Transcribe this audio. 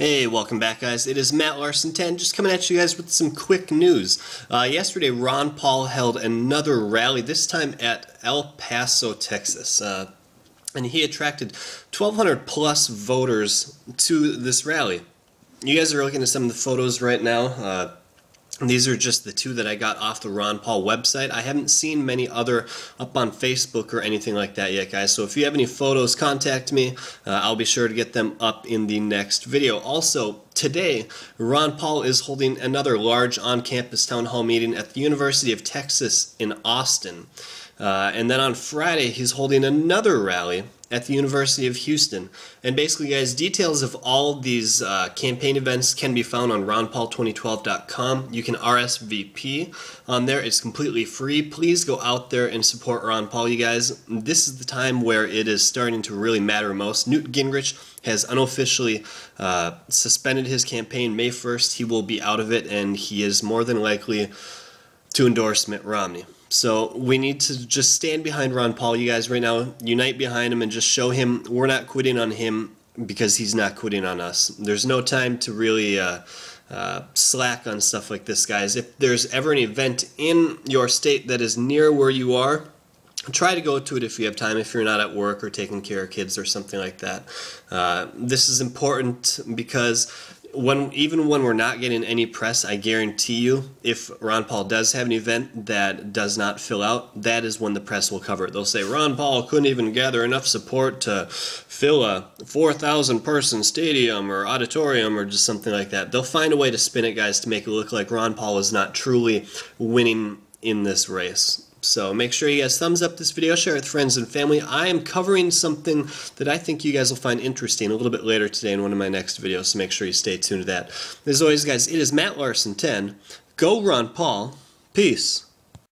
Hey, welcome back, guys. It is Mat Larson 10, just coming at you guys with some quick news. Uh, yesterday, Ron Paul held another rally, this time at El Paso, Texas. Uh, and he attracted 1,200 plus voters to this rally. You guys are looking at some of the photos right now. Uh, these are just the two that I got off the Ron Paul website. I haven't seen many other up on Facebook or anything like that yet, guys. So if you have any photos, contact me. Uh, I'll be sure to get them up in the next video. Also, today, Ron Paul is holding another large on-campus town hall meeting at the University of Texas in Austin. Uh, and then on Friday, he's holding another rally at the University of Houston. And basically, guys, details of all these uh, campaign events can be found on ronpaul2012.com. You can RSVP on there. It's completely free. Please go out there and support Ron Paul, you guys. This is the time where it is starting to really matter most. Newt Gingrich has unofficially uh, suspended his campaign May 1st. He will be out of it, and he is more than likely to endorse Mitt Romney. So we need to just stand behind Ron Paul, you guys, right now. Unite behind him and just show him we're not quitting on him because he's not quitting on us. There's no time to really uh, uh, slack on stuff like this, guys. If there's ever an event in your state that is near where you are, try to go to it if you have time if you're not at work or taking care of kids or something like that uh, this is important because when even when we're not getting any press, I guarantee you, if Ron Paul does have an event that does not fill out, that is when the press will cover it. They'll say Ron Paul couldn't even gather enough support to fill a 4,000 person stadium or auditorium or just something like that. They'll find a way to spin it, guys, to make it look like Ron Paul is not truly winning in this race. So make sure you guys thumbs up this video, share it with friends and family. I am covering something that I think you guys will find interesting a little bit later today in one of my next videos, so make sure you stay tuned to that. As always, guys, it is Mat Larson 10. Go Ron Paul. Peace.